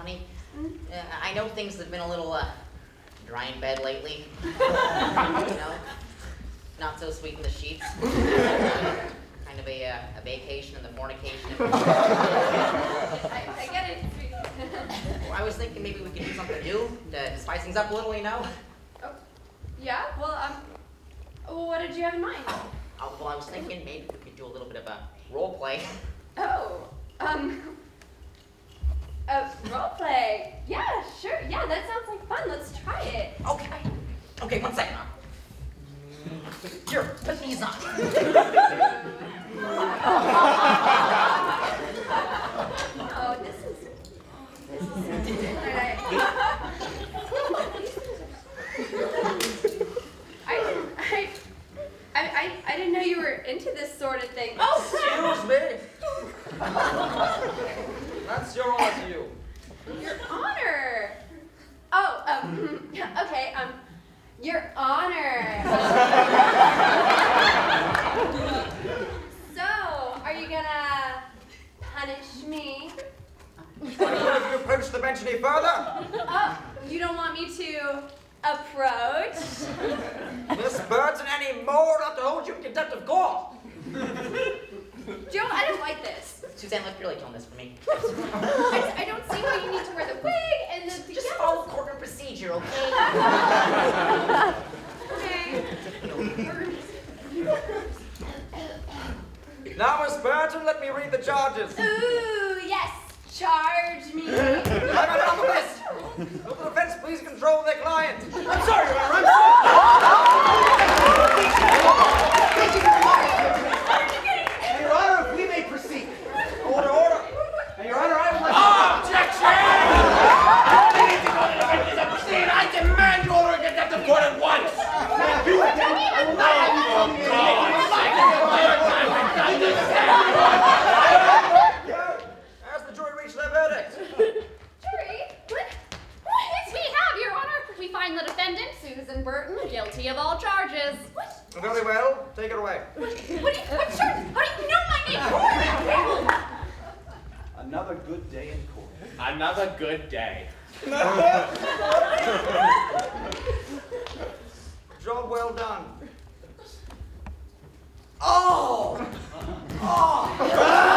honey. Uh, I know things have been a little uh, dry in bed lately. you know, not so sweet in the sheets. kind of a, uh, a vacation in the fornication. I, I get it. Well, I was thinking maybe we could do something new to spice things up a little, you know. oh, yeah. Well, um, well, what did you have in mind? Oh, well, I was thinking maybe we could do a little bit of a role play. Oh, um, role play. Yeah, sure. Yeah, that sounds like fun. Let's try it. Okay. Okay, one second. Here, put these on. Oh, this is. This is. Alright. I, I, I, I, I didn't know you were into this sort of thing. Oh, Excuse me. That's your you. Your Honor. Oh, um, okay, um, Your Honor. so, are you gonna punish me? If you approach the bench any further, Oh, you don't want me to approach? Miss Burton any more not to hold you in contempt of court. Joe, I don't like this. Suzanne, let's really tone this for me. I, I don't see why you need to wear the wig and the Just pajamas. Follow procedure, okay? Okay. Now, Miss Burton, let me read the charges. Ooh, yes. Charge me. I'm on the list. Will the defense please control their client? I'm sorry, Your Honor, I'm sorry. Your Honor, if we may proceed. Order, order. And Your Honor, I would like Objection! You need to go to the benches and proceed. I demand you order a contempt of court at once. to you again. I will not have you Oh, come here. God. As the jury reach their verdict. Jury, what? Yes, we have, Your Honor. We find the defendant, Susan Burton, guilty of all charges. Very well. Take it away. What do you, what charge? How do you know my name? Who are you? Another good day in court. Another good day. Job well done. Oh! That's oh!